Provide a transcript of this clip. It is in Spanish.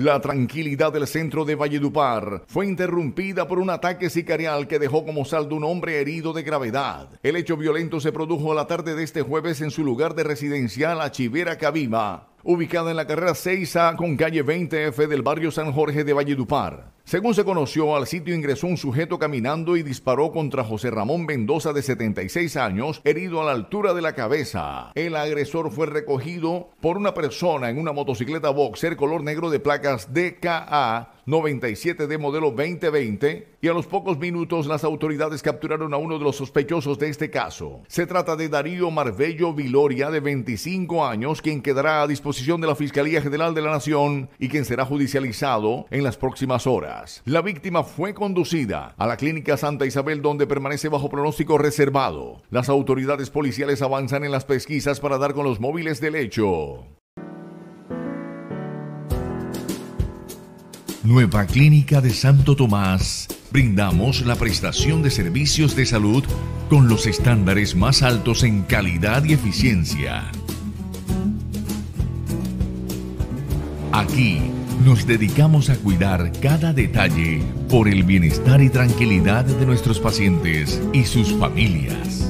La tranquilidad del centro de Valledupar fue interrumpida por un ataque sicarial que dejó como saldo un hombre herido de gravedad. El hecho violento se produjo a la tarde de este jueves en su lugar de residencial a Chivera Cabima, ubicada en la carrera 6A con calle 20F del barrio San Jorge de Valledupar. Según se conoció, al sitio ingresó un sujeto caminando y disparó contra José Ramón Mendoza de 76 años, herido a la altura de la cabeza. El agresor fue recogido por una persona en una motocicleta boxer color negro de placas DKA 97 de modelo 2020 y a los pocos minutos las autoridades capturaron a uno de los sospechosos de este caso. Se trata de Darío Marbello Viloria de 25 años, quien quedará a disposición de la Fiscalía General de la Nación y quien será judicializado en las próximas horas. La víctima fue conducida a la clínica Santa Isabel donde permanece bajo pronóstico reservado. Las autoridades policiales avanzan en las pesquisas para dar con los móviles del hecho. Nueva Clínica de Santo Tomás. Brindamos la prestación de servicios de salud con los estándares más altos en calidad y eficiencia. Aquí nos dedicamos a cuidar cada detalle por el bienestar y tranquilidad de nuestros pacientes y sus familias.